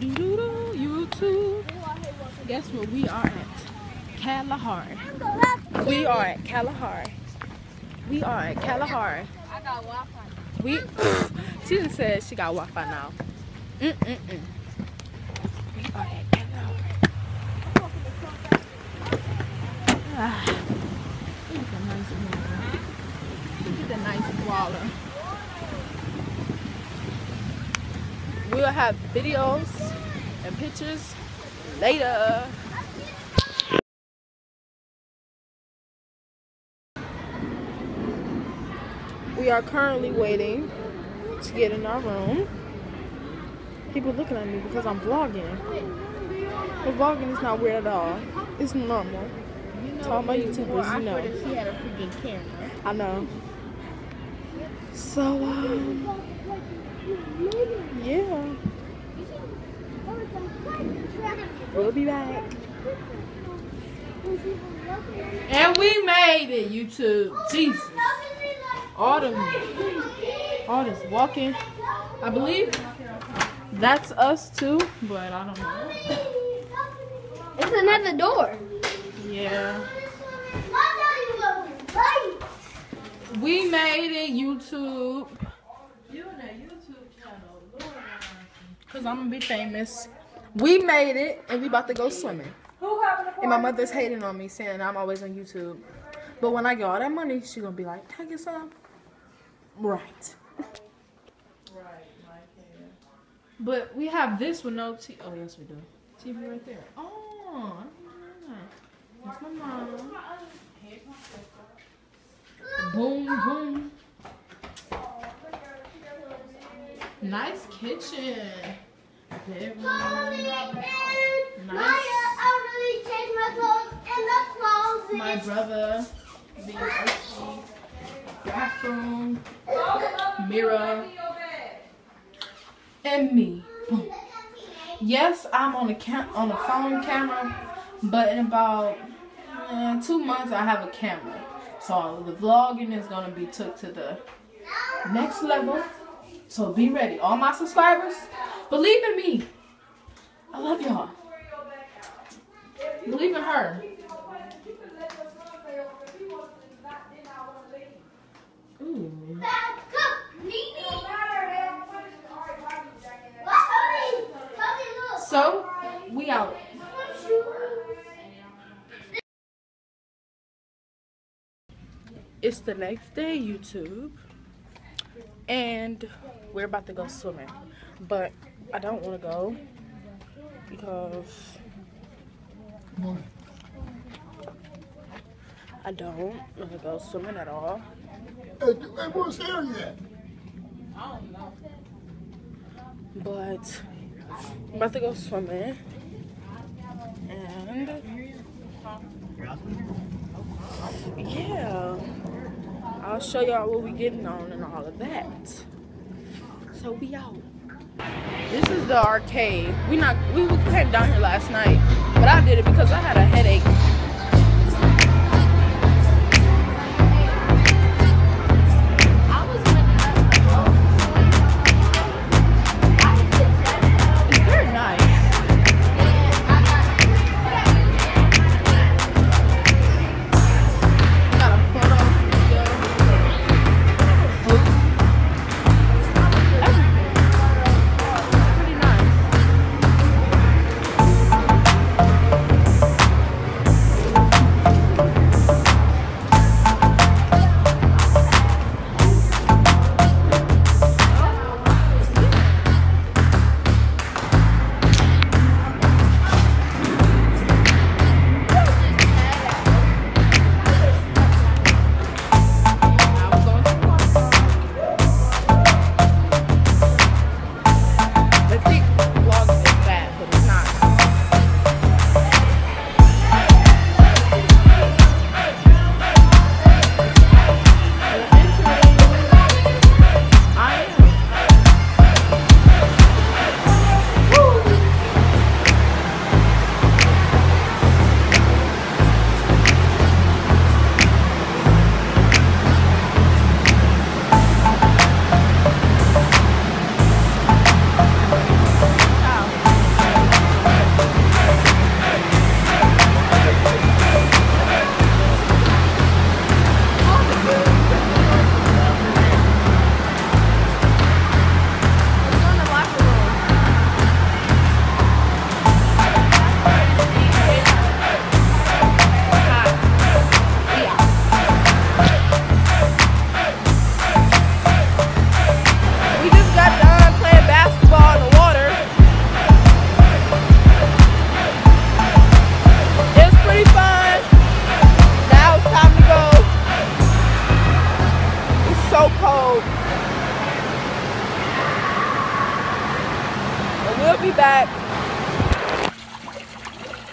Do do do YouTube. Guess where we are at? Kalahari. We are at Kalahari. We are at Kalahari. I got Wi-Fi. We she just said she got Wi-Fi now. Mm mm mm. We are at Kalahari. Ah, look at the nice water. Look at the nice water. We'll have videos and pictures later. We are currently waiting to get in our room. People looking at me because I'm vlogging. But vlogging is not weird at all. It's normal. To all my YouTubers, you know. She had a freaking camera. I know. So, um, yeah. We'll be back. And we made it, YouTube. Jesus. All them, all this walking. I believe that's us too, but I don't know. It's another door. Yeah. We made it, YouTube. youtube channel Cause I'm gonna be famous. We made it, and we about to go swimming. And my mother's hating on me, saying I'm always on YouTube. But when I get all that money, she gonna be like, "Can I get some?" Right. But we have this with no T. Oh yes, we do. TV right there. Oh, that's my mom. Boom, boom. Nice kitchen. Bedroom. Nice. My brother. The Archie. Bathroom. Mirror. And me. Boom. Yes, I'm on a cam- on a phone camera, but in about uh, two months I have a camera. So the vlogging is gonna be took to the next level. So be ready, all my subscribers. Believe in me. I love y'all. Believe in her. Ooh. So we out. It's the next day, YouTube, and we're about to go swimming. But I don't want to go because I don't want to go swimming at all. Hey, hey, what's here yet? But I'm about to go swimming, and yeah, I'll show y'all what we getting on and all of that. So we out. This is the arcade. We not we, we came down here last night, but I did it because I had a headache.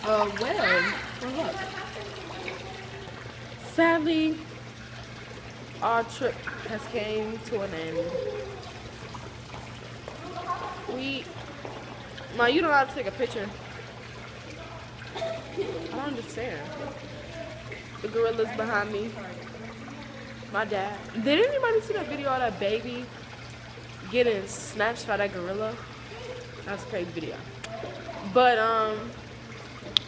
Uh, well. Sadly, our trip has came to an end. We, Ma, you don't how to take a picture. I don't understand. The gorillas behind me. My dad. Did anybody see that video of that baby getting snatched by that gorilla? That's a crazy video. But um,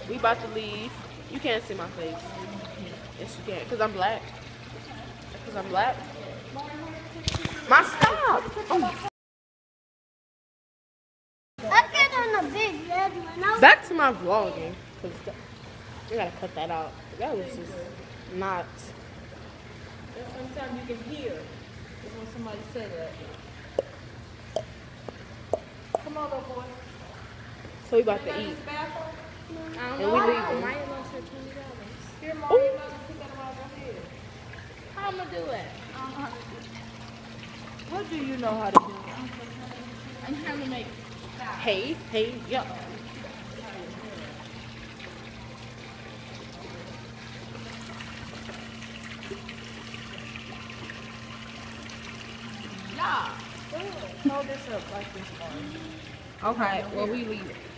we about to leave. You can't see my face. Yes, you can. Cause I'm black. Cause I'm black. My stop. Oh. I get on a big red one. I Back to my vlogging. Cause that, I gotta cut that out. That was just not. Sometimes you can hear when somebody say that. Come on, little boy. So we about to eat. And we leaving. Here, Mom, you know, put that around your head. How I'm gonna do it? Uh-huh. What do you know how to do? I'm trying to make Hey, hey, yeah. Yeah. Hold this up like this. Okay, well we leave it.